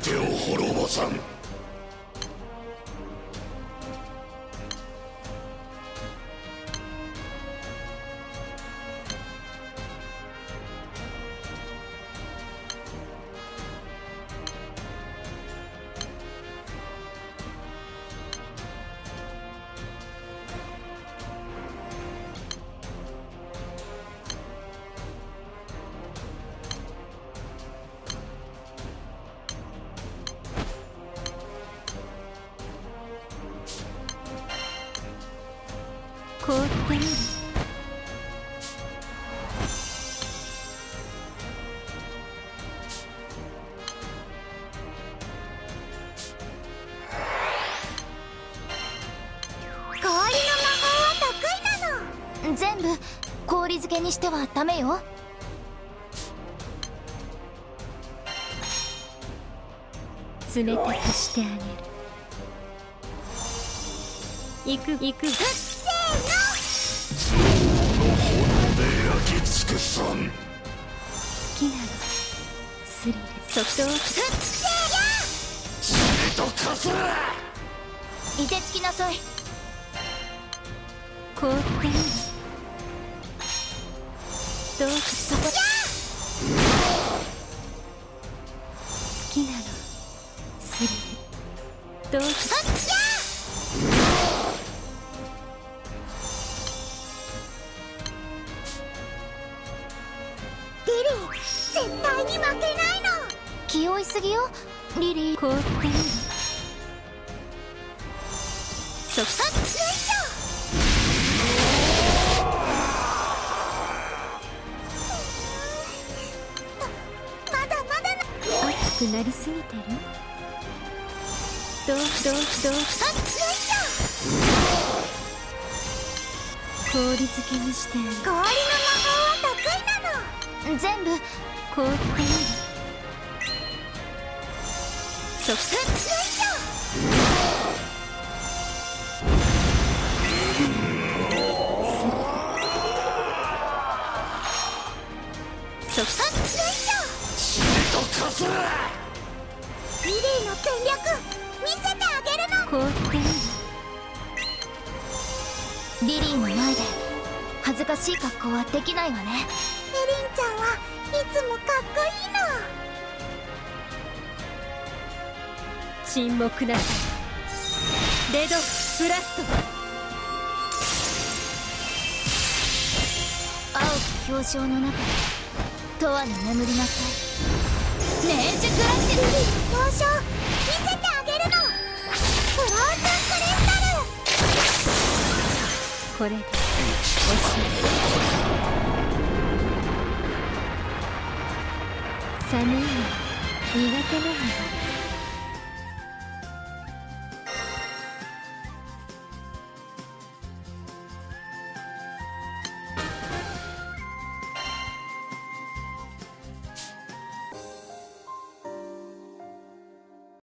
てを滅ぼさん。凍ってみる氷の魔法は得意なの。全部氷漬けにしてはダメよ。冷たくしてあげる。行く。行く。せーの炎で焼き尽くさん好きなの。スリル即答血とかすらの。凍てつきなさい凍ってみるどうそこ好きなの。スリルどうリ負けないの。気負いすぎよ。リリー。凍ってみる即よいしょまだまだな。熱くなりすぎてる？どうどうどう？よいし氷漬けにして。氷の魔法は得意なの。全部よいし凍ってみる即ょ即よいしょ血とかすリリーの全力見せてあげるの。凍ってみるリリーの前で。恥ずかしい格好はできないわね。沈黙なさいレドブラスト青き表彰の中で永遠に眠りなさい。ネージュクラッシュリリーの表彰見せてあげるのフローズンクリスタル。これでおしまい寒いの苦手なの。よ